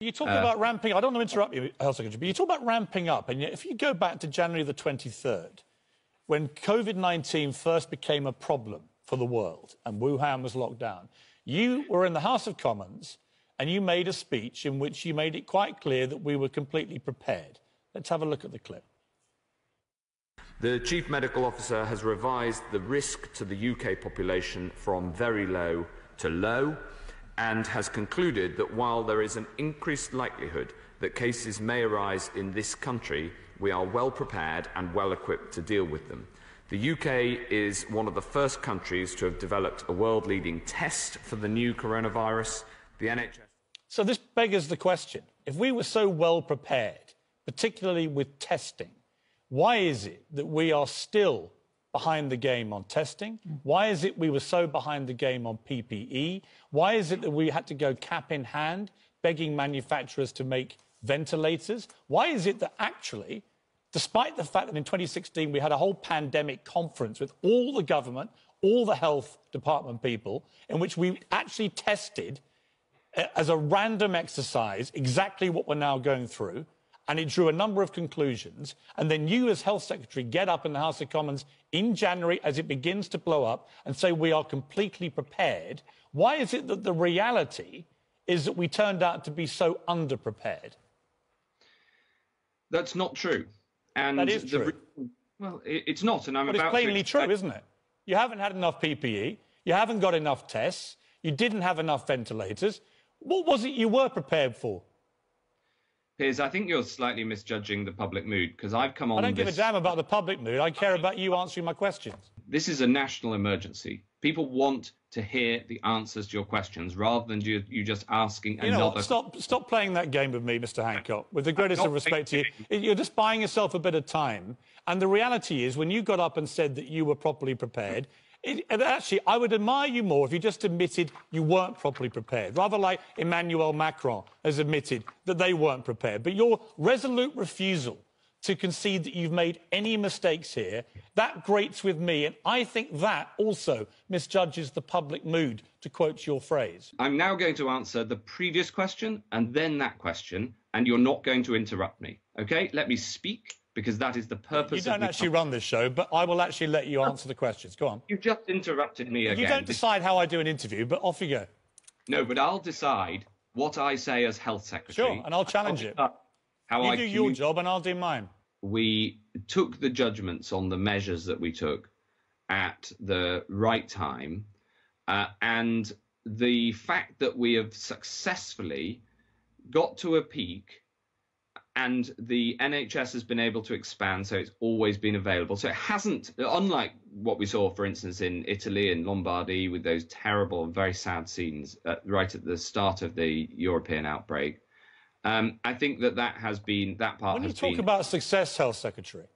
You talk uh, about ramping. I don't want to interrupt you, Health Secretary, but you talk about ramping up, and if you go back to January the 23rd, when COVID-19 first became a problem for the world and Wuhan was locked down, you were in the House of Commons and you made a speech in which you made it quite clear that we were completely prepared. Let's have a look at the clip. The Chief Medical Officer has revised the risk to the UK population from very low to low and has concluded that while there is an increased likelihood that cases may arise in this country, we are well prepared and well equipped to deal with them. The UK is one of the first countries to have developed a world leading test for the new coronavirus. The NHS. So, this beggars the question if we were so well prepared, particularly with testing, why is it that we are still behind the game on testing? Why is it we were so behind the game on PPE? Why is it that we had to go cap in hand begging manufacturers to make ventilators? Why is it that actually, despite the fact that in 2016 we had a whole pandemic conference with all the government, all the health department people, in which we actually tested uh, as a random exercise exactly what we're now going through? And it drew a number of conclusions. And then you, as Health Secretary, get up in the House of Commons in January as it begins to blow up and say we are completely prepared. Why is it that the reality is that we turned out to be so underprepared? That's not true. And that is true. The, well, it's not, and I'm but about. It's plainly to true, isn't it? You haven't had enough PPE. You haven't got enough tests. You didn't have enough ventilators. What was it you were prepared for? Piers, I think you're slightly misjudging the public mood because I've come on. I don't this... give a damn about the public mood. I care about you answering my questions. This is a national emergency. People want to hear the answers to your questions rather than you, you just asking you another. Know what? Stop, stop playing that game with me, Mr. Hancock. With the greatest of respect to you, you're just buying yourself a bit of time. And the reality is, when you got up and said that you were properly prepared, it, actually, I would admire you more if you just admitted you weren't properly prepared, rather like Emmanuel Macron has admitted that they weren't prepared. But your resolute refusal to concede that you've made any mistakes here, that grates with me. And I think that also misjudges the public mood, to quote your phrase. I'm now going to answer the previous question and then that question, and you're not going to interrupt me. OK? Let me speak because that is the purpose. Of You don't actually run this show, but I will actually let you answer the questions. Go on. You just interrupted me again. You don't decide how I do an interview, but off you go. No, but I'll decide what I say as health secretary. Sure, and I'll challenge it. How you I do your job, and I'll do mine. We took the judgments on the measures that we took at the right time, uh, and the fact that we have successfully got to a peak and the NHS has been able to expand, so it's always been available. So it hasn't, unlike what we saw, for instance, in Italy and Lombardy with those terrible and very sad scenes at, right at the start of the European outbreak. Um, I think that that has been that part. When you talk been... about success, Health Secretary,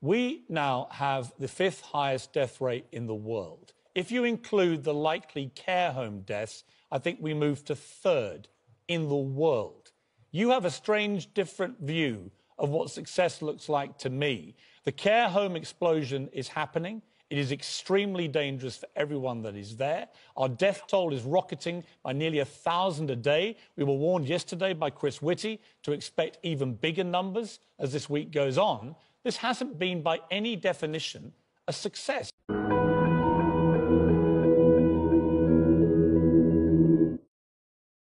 we now have the fifth highest death rate in the world. If you include the likely care home deaths, I think we move to third in the world. You have a strange, different view of what success looks like to me. The care home explosion is happening. It is extremely dangerous for everyone that is there. Our death toll is rocketing by nearly a thousand a day. We were warned yesterday by Chris Whitty to expect even bigger numbers as this week goes on. This hasn't been, by any definition, a success.